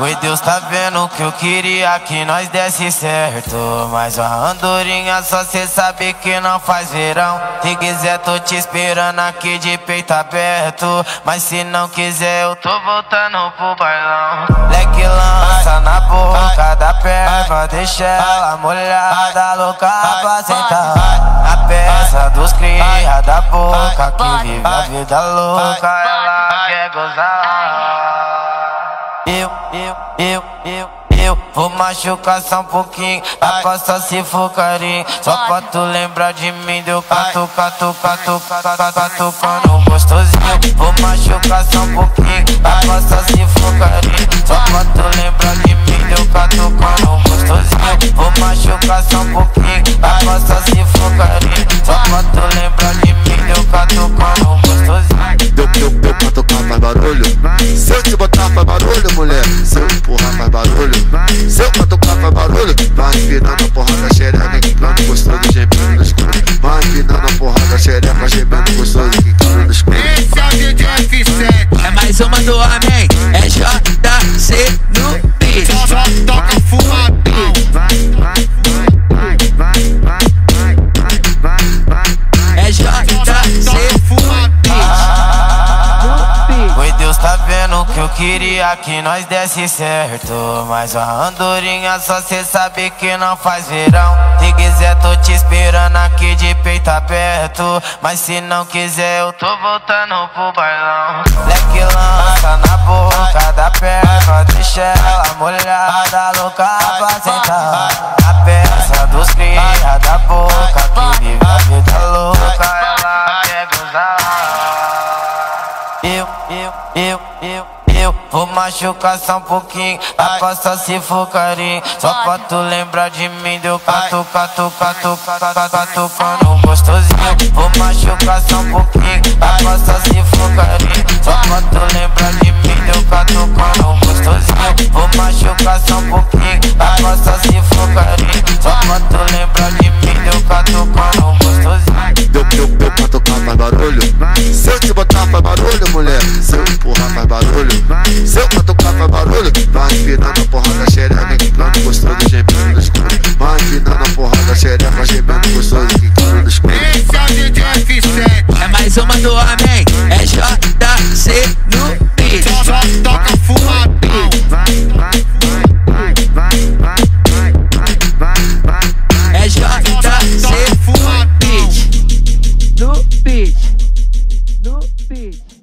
Oi, Deus tá vendo que eu queria que nós desse certo. Mas a andorinha só cê sabe que não faz verão. Se quiser, tô te esperando aqui de peito aberto. Mas se não quiser, eu tô voltando pro bailão. Leque lança na boca da perna, deixa ela molhada, louca pra sentar. A peça dos cria da boca que vive a vida louca, ela quer gozar. Eu, eu, eu, eu, Vou machucar só um pouquinho Pra passar se for carinho Só pra tu lembrar de mim Deu catu, catu, catu, catu, catucando gostosinho Vou machucar só um pouquinho Pra passar se for carinho Só pra tu lembrar de mim Deu catucando gostosinho Vou machucar só um pouquinho Pra passar se for carinho Só pra tu lembrar de mim Deu catucando gostosinho do homem, é JC no beat. Só, toca fumadão É JC fumadão Oi, Deus tá vendo que eu queria que nós desse certo. Mas a andorinha só cê sabe que não faz verão. Se quiser, tô te esperando aqui de peito aberto. Mas se não quiser, eu tô voltando pro bailão. Leque lança na boca da perna, deixa ela molhada, louca pra sentar. A peça dos cria da boca que vive a vida louca, ela quer gozar. Eu, eu, eu, eu, eu Vou machucar só um pouquinho. Pra passar se for carinho. Só pra tu lembrar de mim Deu catu, catu, catu, catu, catucando gostosinho. Vou machucar só um pouquinho. Pra passar se for carinho. Só pra tu lembrar de mim Deu catucando gostosinho. Vou machucar só um pouquinho. Pra passar se for carinho. Só pra tu barulho. Se eu batucar faz barulho, vai empinando a porrada xereca, quicando gostoso, gemendo dos cantos. Vai empinando a porrada xereca, gemendo gostoso, quicando dos cantos. Esse é o DJ F7, é mais uma do Amém, é JC no beat. Só toca fumadão. É JC no beat. No beat.